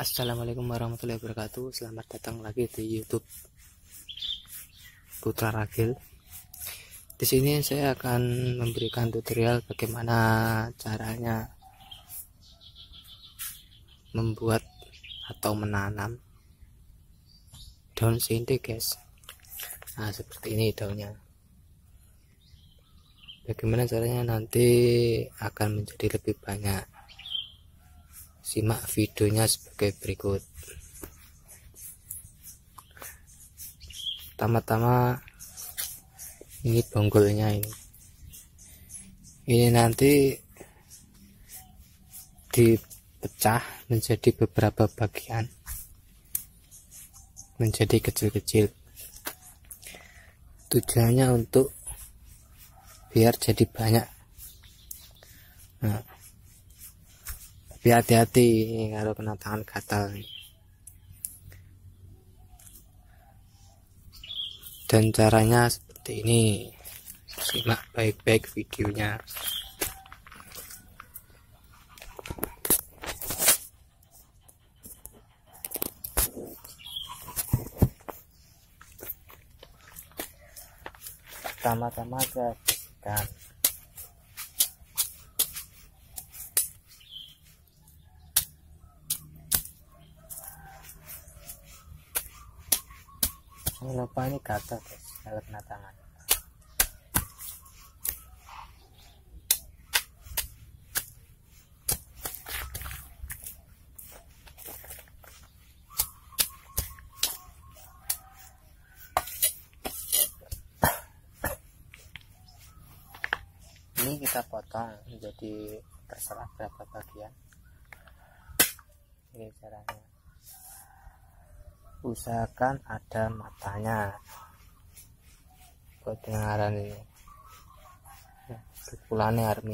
Assalamualaikum warahmatullahi wabarakatuh. Selamat datang lagi di YouTube Putra Ragil. Di sini saya akan memberikan tutorial bagaimana caranya membuat atau menanam daun sinde, guys. Nah, seperti ini daunnya. Bagaimana caranya nanti akan menjadi lebih banyak simak videonya sebagai berikut. Pertama-tama ini bonggolnya ini. Ini nanti dipecah menjadi beberapa bagian. Menjadi kecil-kecil. Tujuannya untuk biar jadi banyak. Nah tapi hati-hati kalau kena tangan gatal. Dan caranya seperti ini. Simak baik-baik videonya. Pertama-tama saya bersihkan jangan lupa ini gatal guys. Kalau kena tangan. Ini kita potong menjadi terserah berapa bagian. Ini caranya usahakan ada matanya. Buat dengaran ini. Pukulannya harus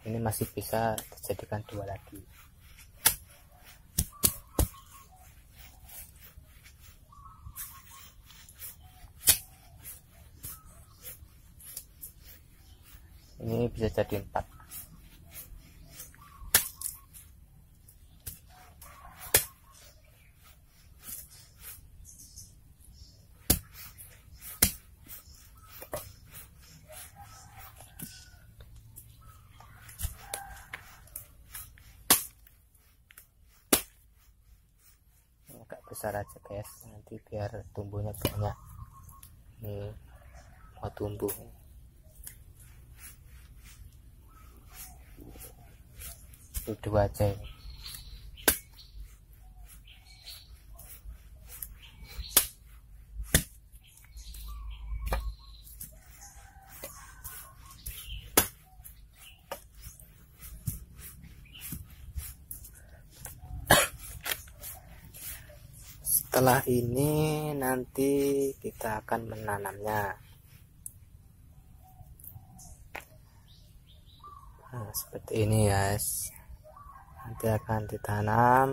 ini masih bisa dijadikan dua lagi. Ini bisa jadi empat besar aja guys. Nanti biar tumbuhnya banyak. Ini mau tumbuh. Itu dua aja ini setelah ini nanti kita akan menanamnya. Nah, seperti ini guys. Nanti akan ditanam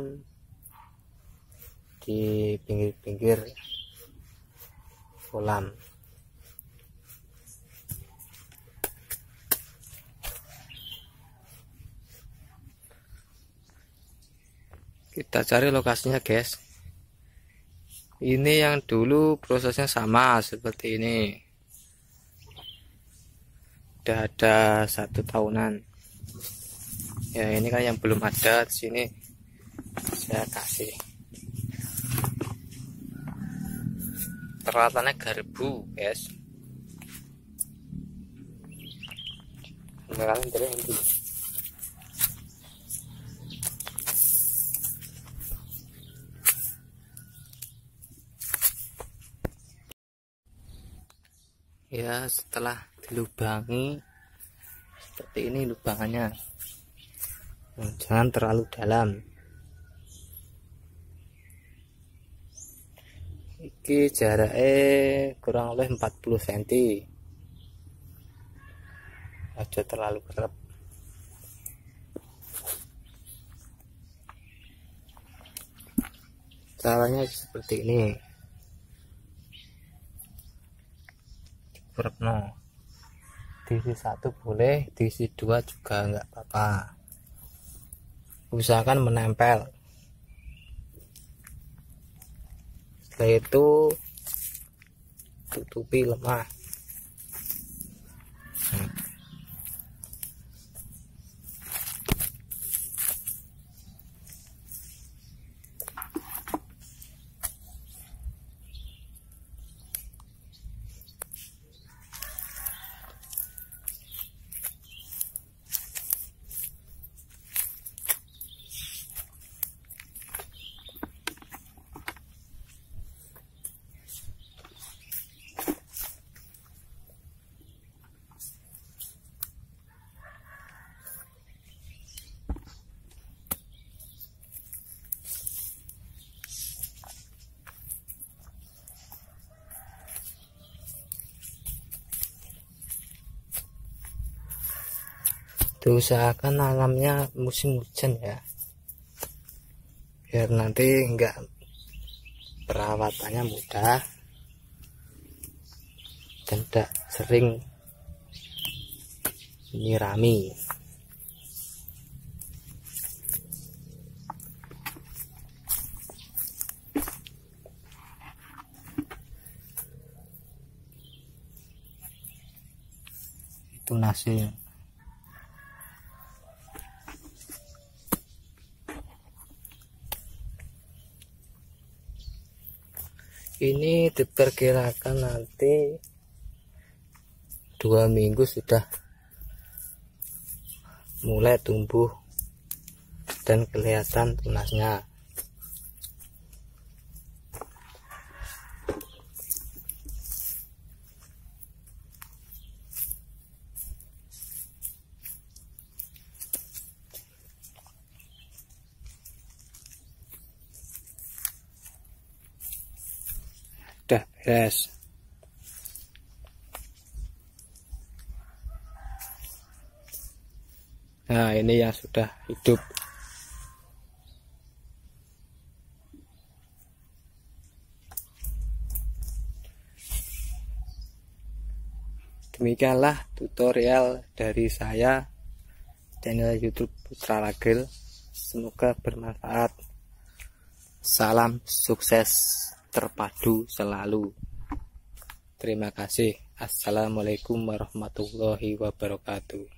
di pinggir-pinggir kolam. Kita cari lokasinya guys ini yang dulu prosesnya sama seperti ini. Udah ada satu tahunan. Ya ini kan yang belum ada di sini. Saya kasih. Peralatannya garbu guys. Kalian dari ya setelah dilubangi seperti ini lubangannya. Nah, jangan terlalu dalam. Ini jaraknya kurang lebih 40 cm aja terlalu kerap caranya seperti ini no diisi satu boleh diisi dua juga nggak apa-apa. Usahakan menempel. Setelah itu tutupi lemah diusahakan alamnya musim hujan ya. Biar nanti enggak perawatannya mudah dan tidak sering nyirami. Itu nasi ini diperkirakan nanti dua minggu sudah mulai tumbuh dan kelihatan tunasnya beres nah ini yang sudah hidup. Demikianlah tutorial dari saya channel youtube Putra Ragil. Semoga bermanfaat. Salam sukses terpadu selalu. Terima kasih. Assalamualaikum warahmatullahi wabarakatuh.